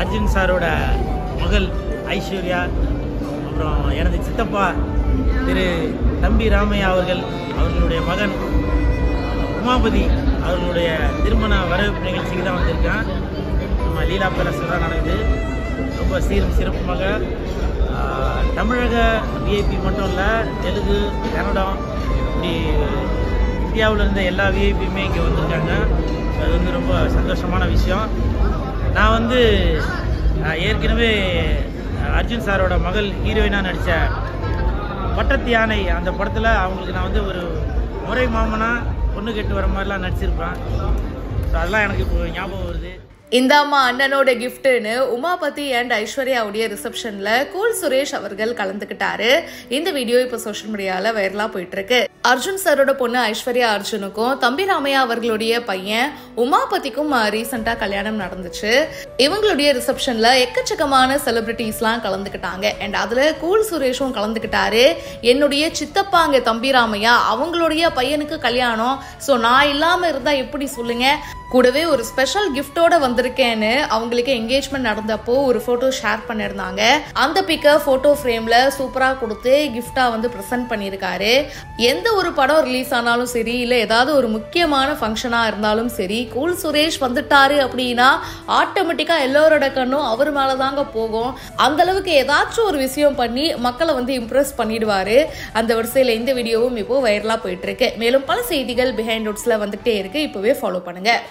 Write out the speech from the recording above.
அர்ஜுன் சாரோட மகள் ஐஸ்வர்யா அப்புறம் எனது சித்தப்பா திரு தம்பி ராமையா அவர்கள் அவர்களுடைய மகன் உமாபதி அவர்களுடைய திருமண வரவேற்பு நிகழ்ச்சிக்கு தான் வந்திருக்கேன். நம்ம லீலா பேலஸில் நடக்குது. ரொம்ப சீரும் சிறப்புமாக. தமிழக விஐபி மட்டும் இல்லை தெலுங்கு கன்னடம் இப்படி இந்தியாவில் இருந்த எல்லா விஐபியுமே இங்கே வந்திருக்காங்க. அது வந்து ரொம்ப சந்தோஷமான விஷயம். நான் வந்து ஏற்கனவே அர்ஜுன் சாரோட மகள் ஹீரோயினாக நடித்த பட்டத்து யானை அந்த படத்தில் அவங்களுக்கு நான் வந்து ஒரு முறை மாமனாக பொண்ணு கெட்டு வர மாதிரிலாம் நடிச்சிருப்பேன். ஸோ அதெல்லாம் எனக்கு இப்போ ஞாபகம் வருது. இந்த அம்மா அண்ணனோட கிஃப்ட்னு உமாபதி அண்ட் ஐஸ்வர்யாவுடைய ரிசப்ஷன்ல கூல் சுரேஷ் அவர்கள் கலந்துக்கிட்டாரு. இந்த வீடியோ இப்போ சோஷியல் மீடியால வைரலா போயிட்டு இருக்கு அர்ஜுன் சாரோட பொண்ணு ஐஸ்வர்யா அர்ஜுனுக்கும் தம்பி ராமையா அவர்களுடைய பையன் உமாபதிக்கும் ரீசெண்டா கல்யாணம் நடந்துச்சு. இவங்களுடைய ரிசப்ஷன்ல எக்கச்சக்கமான செலிபிரிட்டிஸ்லாம் கலந்துக்கிட்டாங்க. அண்ட் அதுல கூல் சுரேஷும் கலந்துக்கிட்டாரு. என்னுடைய சித்தப்பாங்க தம்பி ராமையா அவங்களுடைய பையனுக்கு கல்யாணம். ஸோ நான் இல்லாம இருந்தா எப்படி சொல்லுங்க? கூடவே ஒரு ஸ்பெஷல் கிஃப்டோட வந்திருக்கேன்னு அவங்களுக்கு என்கேஜ்மெண்ட் நடந்தப்போ ஒரு ஃபோட்டோ ஷேர் பண்ணியிருந்தாங்க. அந்த பிக்கை ஃபோட்டோ ஃப்ரேம்ல சூப்பராக கொடுத்து கிஃப்டாக வந்து ப்ரெசென்ட் பண்ணியிருக்காரு. எந்த ஒரு படம் ரிலீஸ் ஆனாலும் சரி இல்லை ஏதாவது ஒரு முக்கியமான ஃபங்க்ஷனாக இருந்தாலும் சரி கூல் சுரேஷ் வந்துட்டாரு அப்படின்னா ஆட்டோமேட்டிக்காக எல்லோரோட கண்ணும் அவர் மேலே தாங்க போகும். அந்த அளவுக்கு ஏதாச்சும் ஒரு விஷயம் பண்ணி மக்களை வந்து இம்ப்ரெஸ் பண்ணிடுவார். அந்த வரிசையில் இந்த வீடியோவும் இப்போ வைரலாக போயிட்டுருக்கு மேலும் பல செய்திகள் பிஹைண்ட் ரூட்ஸில் வந்துட்டே இருக்கு. இப்போவே ஃபாலோ பண்ணுங்கள்